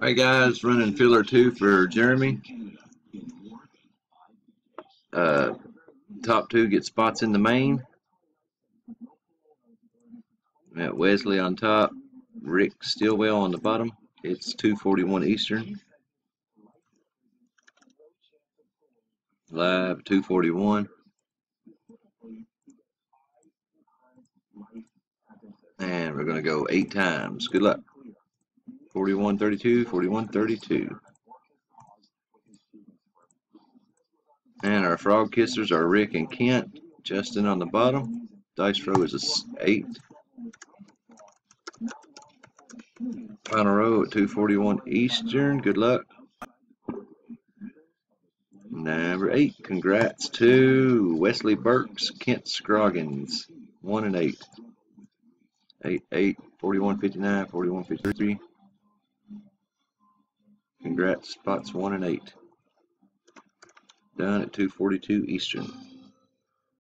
Alright guys, running filler 2 for Jeremy. Uh, top two get spots in the main. Got Wesley on top, Rick Stillwell on the bottom. It's 241 Eastern. Live 241. And we're going to go eight times. Good luck. 41 32, 41 32. And our frog kissers are Rick and Kent. Justin on the bottom. Dice row is a 8. Final row at 241 Eastern. Good luck. Number 8. Congrats to Wesley Burks, Kent Scroggins. 1 and 8. 8, 8, 41, 59, 41, 53. Congrats, spots 1 and 8. Done at 242 Eastern.